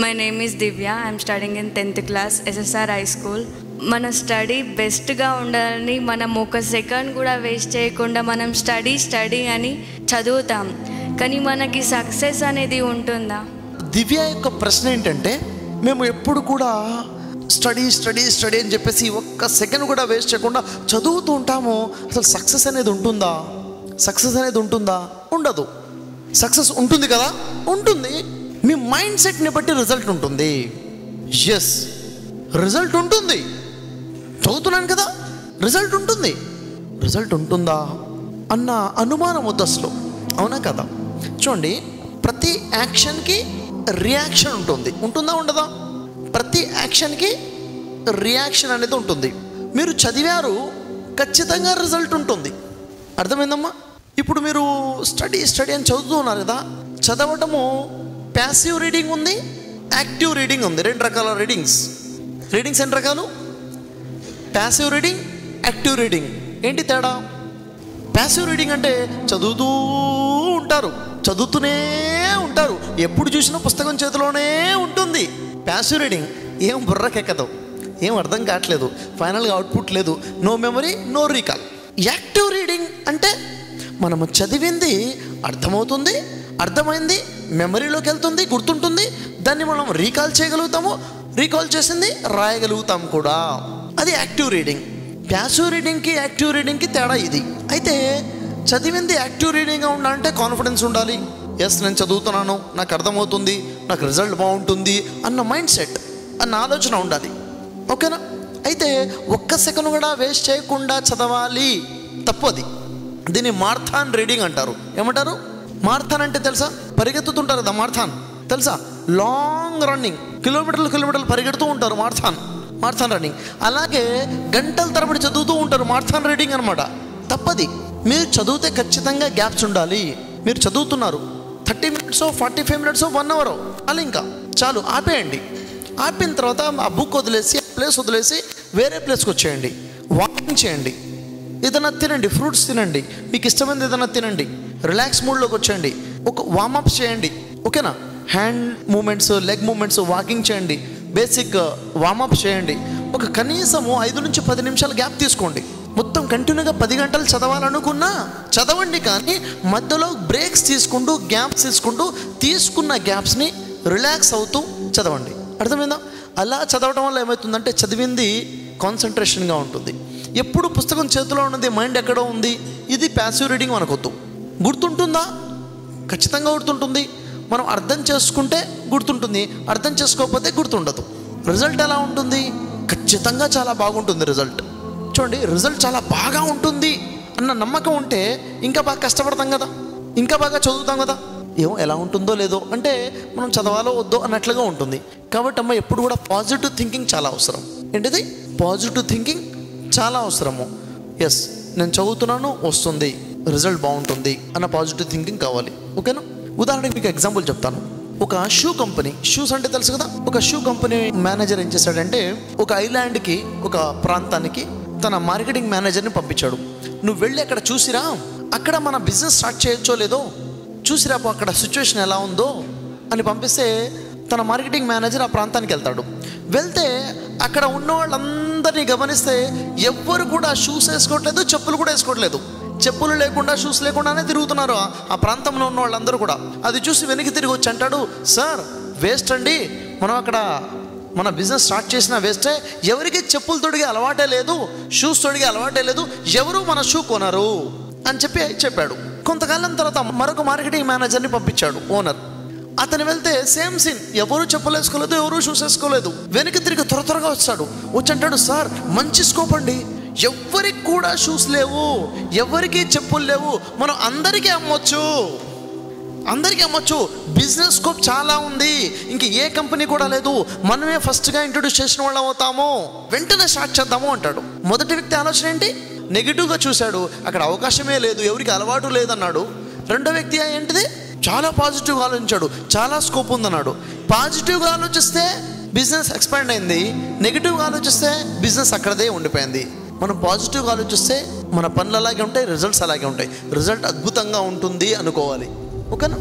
My name is Divya I'm studying in tenth class SSR high school మన study బెస్ట్గా ఉండాలని మనం ఒక సెకండ్ కూడా వేస్ట్ చేయకుండా మనం స్టడీ స్టడీ అని చదువుతాం. కానీ మనకి సక్సెస్ అనేది ఉంటుందా? దివ్య యొక్క ప్రశ్న ఏంటంటే మేము ఎప్పుడు కూడా స్టడీ స్టడీ స్టడీ అని చెప్పేసి ఒక్క సెకండ్ కూడా వేస్ట్ చేయకుండా చదువుతూ ఉంటాము. అసలు సక్సెస్ అనేది ఉంటుందా? సక్సెస్ అనేది ఉంటుందా? ఉండదు. సక్సెస్ ఉంటుంది కదా? ఉంటుంది. మీ మైండ్ సెట్ని బట్టి రిజల్ట్ ఉంటుంది. ఎస్ రిజల్ట్ ఉంటుంది. చదువుతున్నాను కదా. రిజల్ట్ ఉంటుంది. రిజల్ట్ ఉంటుందా? అన్న అనుమానం వద్దు అసలు. అవునా కదా? చూడండి ప్రతి యాక్షన్కి రియాక్షన్ ఉంటుంది. ఉంటుందా ఉండదా? ప్రతి యాక్షన్కి రియాక్షన్ అనేది ఉంటుంది. మీరు చదివారు ఖచ్చితంగా రిజల్ట్ ఉంటుంది. అర్థమైందమ్మా? ఇప్పుడు మీరు స్టడీ స్టడీ అని చదువుతున్నారు కదా. చదవటము ప్యాసివ్ రీడింగ్ ఉంది యాక్టివ్ రీడింగ్ ఉంది. రెండు రకాల రీడింగ్స్ రీడింగ్స్ ఎన్ని రకాలు? ప్యాసివ్ రీడింగ్ యాక్టివ్ రీడింగ్ ఏంటి తేడా? ప్యాసివ్ రీడింగ్ అంటే చదువుతూ ఉంటారు చదువుతూనే ఉంటారు. ఎప్పుడు చూసినా పుస్తకం చేతిలోనే ఉంటుంది. ప్యాసివ్ రీడింగ్ ఏం బుర్రకెక్కదు ఏం అర్థం కావట్లేదు ఫైనల్గా అవుట్పుట్ లేదు no memory no recall active reading అంటే మనము చదివింది అర్థమవుతుంది అర్థమైంది మెమరీలోకి వెళ్తుంది గుర్తుంటుంది. దాన్ని మనం రీకాల్ చేయగలుగుతాము. రీకాల్ చేసింది రాయగలుగుతాం కూడా. అది యాక్టివ్ రీడింగ్ ప్యాసివ్ రీడింగ్కి యాక్టివ్ రీడింగ్కి తేడా ఇది. అయితే చదివింది యాక్టివ్ రీడింగ్గా ఉండాలంటే కాన్ఫిడెన్స్ ఉండాలి. ఎస్ నేను చదువుతున్నాను. నాకు అర్థమవుతుంది. నాకు రిజల్ట్ బాగుంటుంది అన్న మైండ్ సెట్ అన్న ఆలోచన ఉండాలి. ఓకేనా అయితే ఒక్క సెకండ్ కూడా వేస్ట్ చేయకుండా చదవాలి. తప్పది దీన్ని మార్థాన్ రీడింగ్ అంటారు. ఏమంటారు? మార్థాన్ అంటే తెలుసా? పరిగెత్తుతుంటారు కదా మార్థాన్ తెలుసా? లాంగ్ రన్నింగ్ కిలోమీటర్లు కిలోమీటర్లు పరిగెడుతూ ఉంటారు మార్థాన్ మార్థాన్ రన్నింగ్ అలాగే గంటల తరబడి చదువుతూ ఉంటారు మార్థాన్ రీడింగ్ అనమాట తప్పది. మీరు చదివితే ఖచ్చితంగా గ్యాప్స్ ఉండాలి. మీరు చదువుతున్నారు. Thirty minutes forty five minutes one hour అలా ఇంకా. చాలు. ఆపేయండి. ఆపిన తర్వాత ఆ బుక్ వదిలేసి ఆ ప్లేస్ వదిలేసి వేరే ప్లేస్కి వచ్చేయండి. వాకింగ్ చేయండి. ఏదైనా తినండి. ఫ్రూట్స్ తినండి. మీకు ఇష్టమైనది ఏదైనా తినండి. రిలాక్స్ మూడ్లోకి వచ్చేయండి. ఒక వార్మప్ చేయండి. ఓకేనా hand movements leg movements walking చేయండి. బేసిక్ వార్మప్ uh, చేయండి. ఒక కనీసము ఐదు నుంచి పది నిమిషాలు గ్యాప్ తీసుకోండి. మొత్తం కంటిన్యూగా పది గంటలు చదవాలనుకున్నా చదవండి కానీ మధ్యలో బ్రేక్స్ తీసుకుంటూ గ్యాప్స్ తీసుకుంటూ తీసుకున్న గ్యాప్స్ని రిలాక్స్ అవుతూ చదవండి. అర్థమైందా? అలా చదవడం వల్ల ఏమవుతుందంటే చదివింది కాన్సన్ట్రేషన్గా ఉంటుంది. ఎప్పుడు పుస్తకం చేతిలో ఉన్నది మైండ్ ఎక్కడో ఉంది. ఇది ప్యాసివ్ రీడింగ్ మనకొద్దు. గుర్తుంటుందా? ఖచ్చితంగా గుర్తుంటుంది. మనం అర్థం చేసుకుంటే గుర్తుంటుంది. అర్థం చేసుకోకపోతే గుర్తుండదు. రిజల్ట్ ఎలా ఉంటుంది? ఖచ్చితంగా చాలా బాగుంటుంది రిజల్ట్. చూడండి రిజల్ట్ చాలా బాగా ఉంటుంది అన్న నమ్మకం ఉంటే ఇంకా బాగా కష్టపడతాం కదా. ఇంకా బాగా చదువుతాం కదా. ఏమో ఎలా ఉంటుందో లేదో. అంటే మనం చదవాలో వద్దో అన్నట్లుగా ఉంటుంది. కాబట్టి అమ్మ ఎప్పుడు కూడా పాజిటివ్ థింకింగ్ చాలా అవసరం. ఏంటిది? పాజిటివ్ థింకింగ్ చాలా అవసరము. ఎస్ నేను చదువుతున్నాను వస్తుంది. రిజల్ట్ బాగుంటుంది అన్న పాజిటివ్ థింకింగ్ కావాలి ఓకేనా? ఉదాహరణకి మీకు ఎగ్జాంపుల్ చెప్తాను. ఒక షూ కంపెనీ షూస్ అంటే తెలుసు కదా? ఒక షూ కంపెనీ మేనేజర్ ఏం చేశాడంటే ఒక ఐలాండ్కి ఒక ప్రాంతానికి తన మార్కెటింగ్ మేనేజర్ని పంపించాడు. నువ్వు వెళ్ళి అక్కడ చూసిరా? అక్కడ మన బిజినెస్ స్టార్ట్ చేయొచ్చో లేదో? చూసిరా అక్కడ సిచ్యువేషన్ ఎలా ఉందో? అని పంపిస్తే తన మార్కెటింగ్ మేనేజర్ ఆ ప్రాంతానికి వెళ్తాడు. వెళ్తే అక్కడ ఉన్న వాళ్ళందరినీ గమనిస్తే ఎవ్వరు కూడా షూస్ వేసుకోవట్లేదు చెప్పులు కూడా వేసుకోవట్లేదు. చెప్పులు లేకుండా షూస్ లేకుండానే తిరుగుతున్నారు. ఆ- ప్రాంతంలో ఉన్న వాళ్ళందరూ కూడా. అది చూసి వెనక్కి తిరిగి వచ్చి అంటాడు సార్ వేస్ట్ అండి. మనం అక్కడ మన బిజినెస్ స్టార్ట్ చేసిన వేస్టే ఎవరికి చెప్పులు తొడిగే అలవాటే లేదు షూస్ తొడిగే అలవాటే లేదు. ఎవరు మన షూ కొనరు. అని చెప్పి చెప్పాడు. కొంతకాలం తర్వాత మరొక మార్కెటింగ్ మేనేజర్ని పంపించాడు ఓనర్ అతను వెళ్తే సేమ్ సీన్ ఎవరు చెప్పులు వేసుకోలేదు ఎవరు షూస్ వేసుకోలేదు. వెనక్కి తిరిగి త్వర త్వరగా వచ్చాడు. వచ్చి అంటాడు సార్ మంచి స్కోప్ అండి. ఎవరికి కూడా షూస్ లేవు ఎవరికి చెప్పులు లేవు మనం అందరికీ అమ్మొచ్చు. అందరికీ అమ్మొచ్చు. బిజినెస్ స్కోప్ చాలా ఉంది. ఇంక ఏ కంపెనీ కూడా లేదు. మనమే ఫస్ట్గా ఇంట్రొడ్యూస్ చేసిన వాళ్ళం అవుతాము. వెంటనే స్టార్ట్ చేద్దాము అంటాడు. మొదటి వ్యక్తి ఆలోచన ఏంటి? నెగిటివ్గా చూశాడు. అక్కడ అవకాశమే లేదు. ఎవరికి అలవాటు లేదన్నాడు. రెండో వ్యక్తి ఏంటిది? చాలా పాజిటివ్గా ఆలోచించాడు. చాలా స్కోప్ ఉందన్నాడు. పాజిటివ్గా ఆలోచిస్తే బిజినెస్ ఎక్స్పాండ్ అయింది. నెగిటివ్గా ఆలోచిస్తే బిజినెస్ అక్కడదే ఉండిపోయింది. మనం పాజిటివ్గా ఆలోచిస్తే మన పనులు అలాగే ఉంటాయి రిజల్ట్స్ అలాగే ఉంటాయి. రిజల్ట్ అద్భుతంగా ఉంటుంది అనుకోవాలి. ఓకేనా?